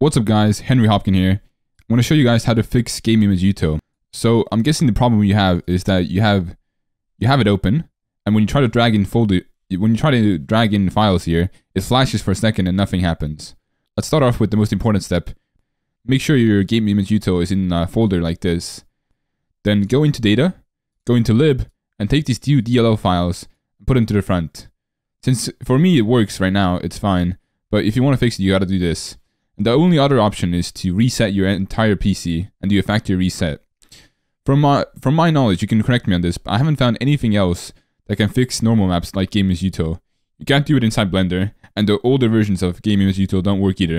What's up guys, Henri Hopkin here. I'm going to show you guys how to fix Game Image Util. So I'm guessing the problem you have is that you have you have it open and when you try to drag in folder when you try to drag in files here, it flashes for a second and nothing happens. Let's start off with the most important step. Make sure your Game Image Util is in a folder like this. Then go into data, go into lib, and take these two DLL files and put them to the front. Since for me it works right now, it's fine. But if you want to fix it, you gotta do this. The only other option is to reset your entire PC and do a factory reset. From my, from my knowledge, you can correct me on this, but I haven't found anything else that can fix normal maps like Game Image Util. You can't do it inside Blender, and the older versions of Game Image Util don't work either.